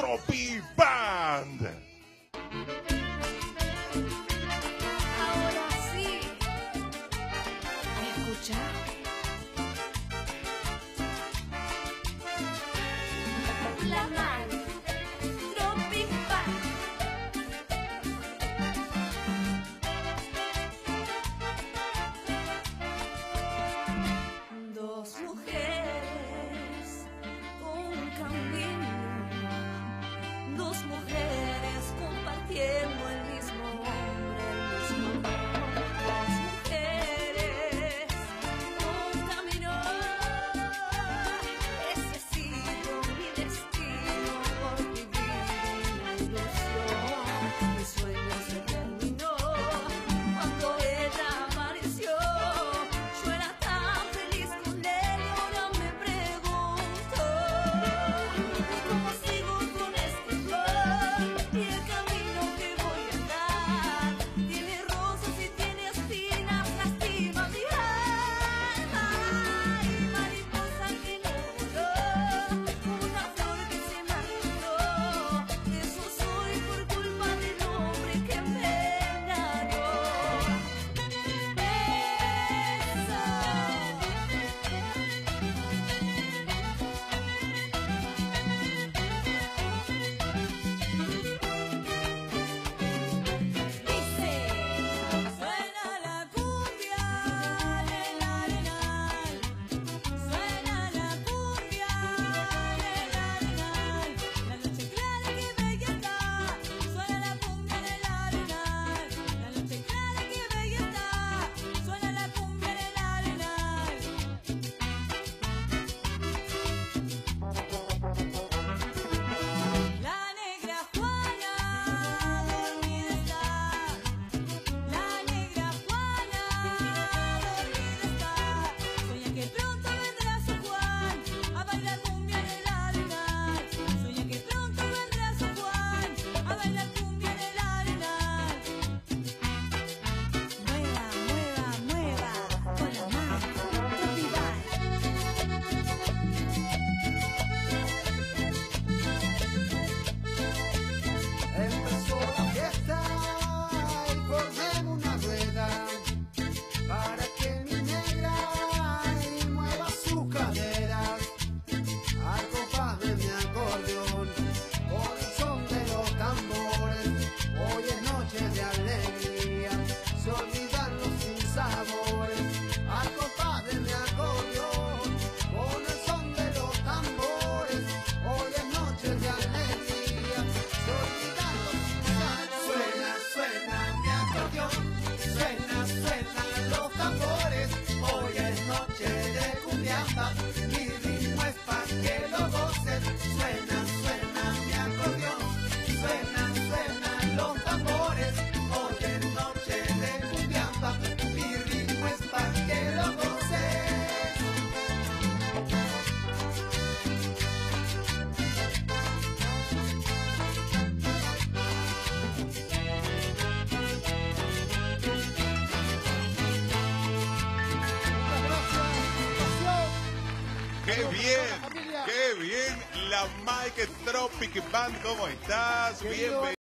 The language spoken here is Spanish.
Tropi Band. Ahora sí. Escucha? Qué bien, qué bien. La Mike Tropic Band, ¿cómo estás? Bienvenido.